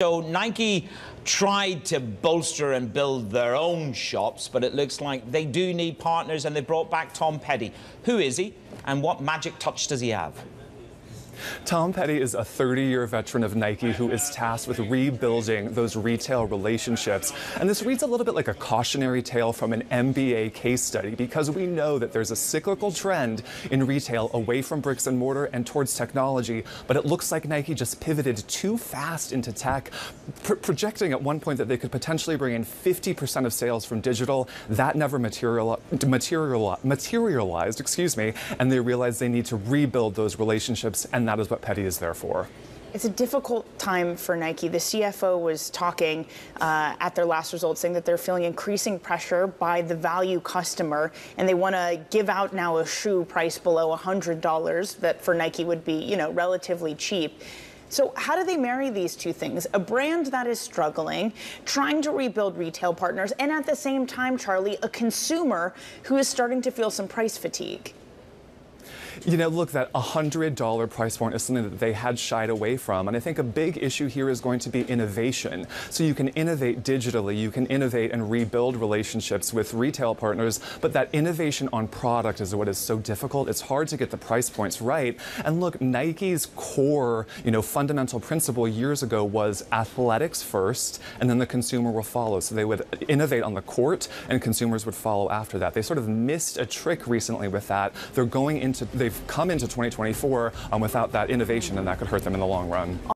So Nike tried to bolster and build their own shops, but it looks like they do need partners and they brought back Tom Peddie. Who is he and what magic touch does he have? Tom Peddie is a 30-year veteran of Nike who is tasked with rebuilding those retail relationships. And this reads a little bit like a cautionary tale from an MBA case study because we know that there's a cyclical trend in retail away from bricks and mortar and towards technology, but it looks like Nike just pivoted too fast into tech, pr projecting at one point that they could potentially bring in 50% of sales from digital. That never material material materialized, excuse me, and they realized they need to rebuild those relationships and that is what Peddie is there for. It's a difficult time for Nike. The CFO was talking uh, at their last results saying that they're feeling increasing pressure by the value customer and they want to give out now a shoe price below $100 that for Nike would be, you know, relatively cheap. So how do they marry these two things? A brand that is struggling, trying to rebuild retail partners, and at the same time, Charlie, a consumer who is starting to feel some price fatigue. You know, look, that $100 price point is something that they had shied away from. And I think a big issue here is going to be innovation. So you can innovate digitally, you can innovate and rebuild relationships with retail partners, but that innovation on product is what is so difficult. It's hard to get the price points right. And look, Nike's core, you know, fundamental principle years ago was athletics first, and then the consumer will follow. So they would innovate on the court, and consumers would follow after that. They sort of missed a trick recently with that. They're going into, they they've come into 2024 um, without that innovation, and that could hurt them in the long run.